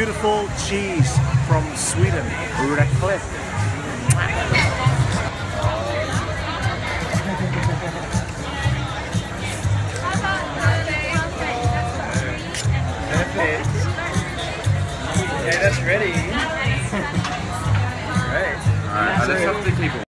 Beautiful cheese from Sweden, Raclette. Perfect. Okay, that's ready. Great. Alright, I uh, just have to keep